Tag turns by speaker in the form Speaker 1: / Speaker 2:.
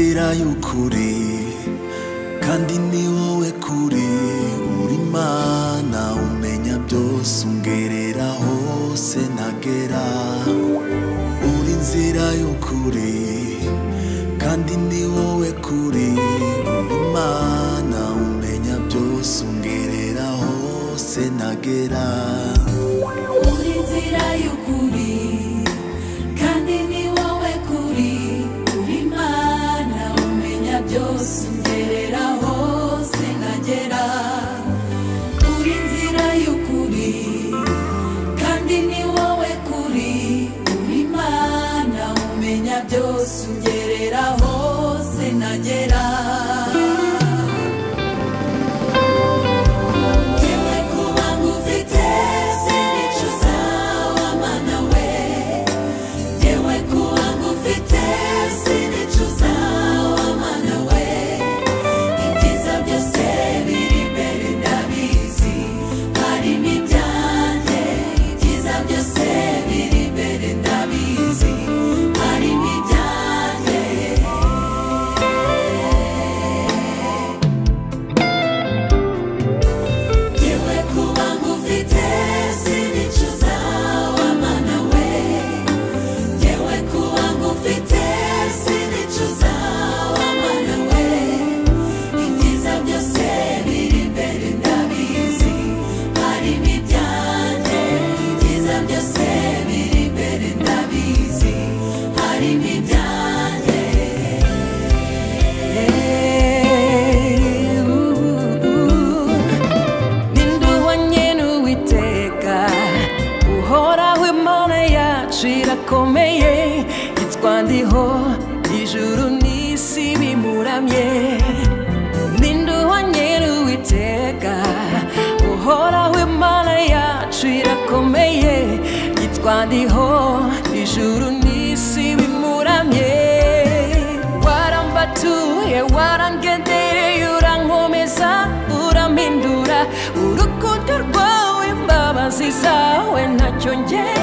Speaker 1: y'ukuri kandi ni wowe kuri. Uri mana umenya byose ungerera hose ntagera uri inzira y'ukuri kandi ni wowe kuri. Uri mana umenya byose ungerera hose ntagera
Speaker 2: byose ungerera hose nkagera gikomeye kitwa ndiho ijuru n'isi bimuramye.
Speaker 3: N'induhanye ruwiteka uhoraho imana yacu irakomeye. Kitwa ndiho ijuru n'isi bimuramye. Warambatuye warangendereye urankomeza urampindura urukundo rwawe imbabazi zawe ntacyo ngera.